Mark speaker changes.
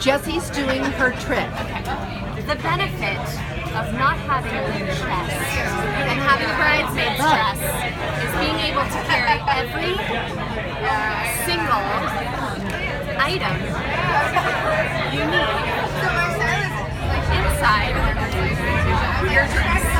Speaker 1: Jessie's doing her trick.
Speaker 2: The benefit of not having a dress and having a bridesmaid's dress is being able to carry every uh, single item you need inside your dress.